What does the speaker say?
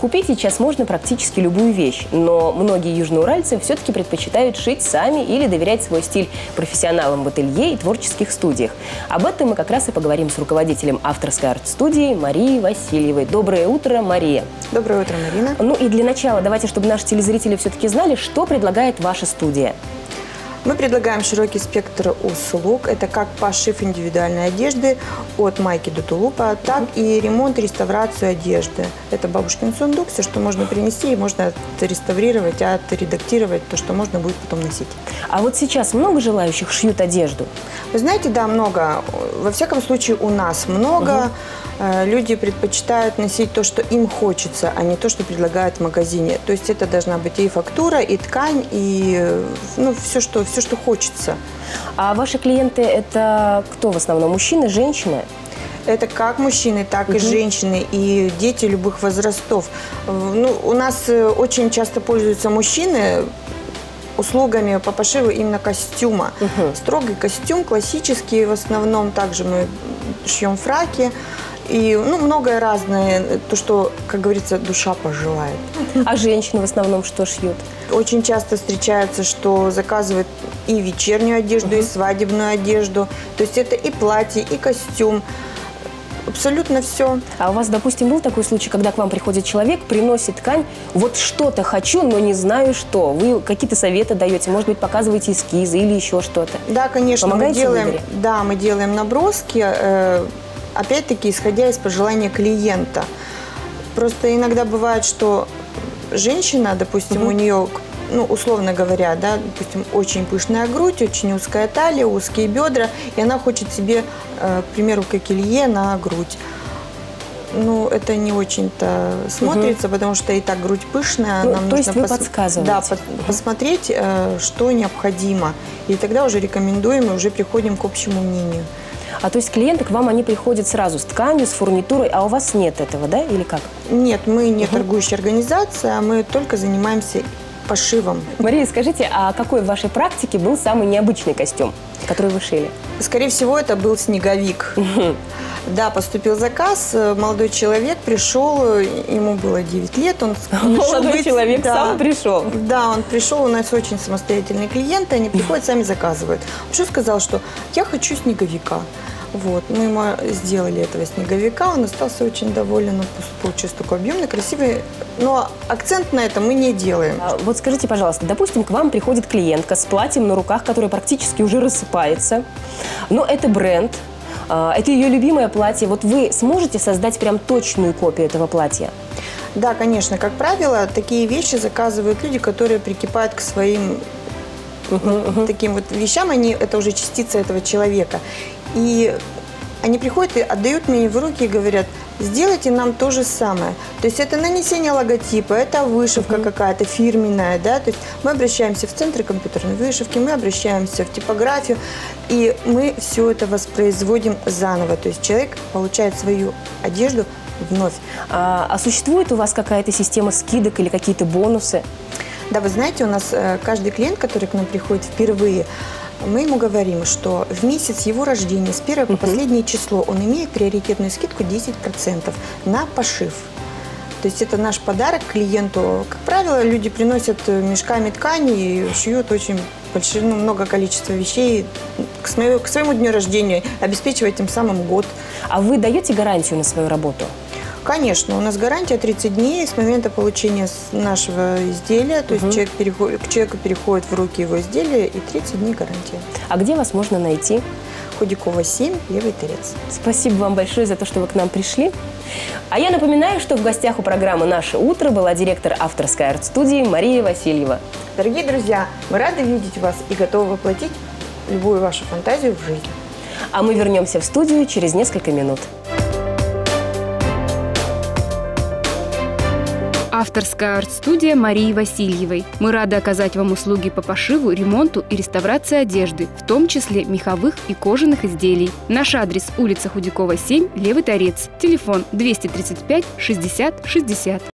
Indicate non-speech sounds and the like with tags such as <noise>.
Купить сейчас можно практически любую вещь, но многие южноуральцы все-таки предпочитают шить сами или доверять свой стиль профессионалам в ателье и творческих студиях. Об этом мы как раз и поговорим с руководителем авторской арт-студии Марией Васильевой. Доброе утро, Мария. Доброе утро, Марина. Ну и для начала давайте, чтобы наши телезрители все-таки знали, что предлагает ваша студия. Мы предлагаем широкий спектр услуг. Это как пошив индивидуальной одежды от майки до тулупа, так и ремонт, реставрацию одежды. Это бабушкин сундук, все, что можно принести, и можно отреставрировать, отредактировать, то, что можно будет потом носить. А вот сейчас много желающих шьют одежду? Вы знаете, да, много. Во всяком случае, у нас много. Угу. Люди предпочитают носить то, что им хочется, а не то, что предлагают в магазине. То есть это должна быть и фактура, и ткань, и ну, все, что, все, что хочется. А ваши клиенты – это кто в основном? Мужчины, женщины? Это как мужчины, так угу. и женщины, и дети любых возрастов. Ну, у нас э, очень часто пользуются мужчины услугами по пошиву именно костюма. Угу. Строгий костюм, классический в основном. Также мы шьем фраки. И ну, многое разное, то, что, как говорится, душа пожелает. А женщины в основном что шьют? Очень часто встречается, что заказывают и вечернюю одежду, угу. и свадебную одежду. То есть это и платье, и костюм абсолютно все. А у вас, допустим, был такой случай, когда к вам приходит человек, приносит ткань, вот что-то хочу, но не знаю что. Вы какие-то советы даете, может быть, показываете эскизы или еще что-то? Да, конечно. Помогаете мы делаем, да, мы делаем наброски, э, опять-таки, исходя из пожелания клиента. Просто иногда бывает, что женщина, допустим, угу. у нее ну, условно говоря, да, допустим, очень пышная грудь, очень узкая талия, узкие бедра, и она хочет себе, э, к примеру, кокелье на грудь. Ну, это не очень-то смотрится, угу. потому что и так грудь пышная. Ну, нам то есть вы пос... подсказываете? Да, по посмотреть, э, что необходимо. И тогда уже рекомендуем, и уже приходим к общему мнению. А то есть клиенты к вам, они приходят сразу с тканью, с фурнитурой, а у вас нет этого, да, или как? Нет, мы не угу. торгующая организация, мы только занимаемся пошивом. Мария, скажите, а какой в вашей практике был самый необычный костюм, который вы шили? Скорее всего, это был снеговик. Да, поступил заказ, молодой человек пришел, ему было 9 лет. Он <laughs> молодой быть, человек да, сам пришел? Да, он пришел, у нас очень самостоятельные клиенты, они приходят, сами заказывают. Он что сказал, что я хочу снеговика. Вот, мы ему сделали этого снеговика, он остался очень доволен, он получился такой объемный, красивый, но акцент на это мы не делаем. А, вот скажите, пожалуйста, допустим, к вам приходит клиентка с платьем на руках, которое практически уже рассыпается, но это бренд, а, это ее любимое платье. Вот вы сможете создать прям точную копию этого платья? Да, конечно. Как правило, такие вещи заказывают люди, которые прикипают к своим -huh. таким вот вещам. Они, это уже частица этого человека. И они приходят и отдают мне в руки и говорят, сделайте нам то же самое. То есть это нанесение логотипа, это вышивка -huh. какая-то фирменная, да, то есть мы обращаемся в центры компьютерной вышивки, мы обращаемся в типографию, и мы все это воспроизводим заново. То есть человек получает свою одежду вновь. А, а существует у вас какая-то система скидок или какие-то бонусы? Да, вы знаете, у нас э, каждый клиент, который к нам приходит впервые, мы ему говорим, что в месяц его рождения с 1 по последнее число он имеет приоритетную скидку 10% на пошив. То есть это наш подарок клиенту. Как правило, люди приносят мешками ткани и шьют очень большое, ну, много количества вещей к своему, к своему дню рождения, обеспечивая тем самым год. А вы даете гарантию на свою работу? Конечно, у нас гарантия 30 дней с момента получения нашего изделия. То угу. есть человек переходит, к человеку переходит в руки его изделия и 30 дней гарантия. А где вас можно найти? Худякова 7, Левый Торец. Спасибо вам большое за то, что вы к нам пришли. А я напоминаю, что в гостях у программы «Наше утро» была директор авторской арт-студии Мария Васильева. Дорогие друзья, мы рады видеть вас и готовы воплотить любую вашу фантазию в жизнь. А мы вернемся в студию через несколько минут. Авторская арт-студия Марии Васильевой. Мы рады оказать вам услуги по пошиву, ремонту и реставрации одежды, в том числе меховых и кожаных изделий. Наш адрес – улица Худякова, 7, Левый Торец. Телефон 235 60 60.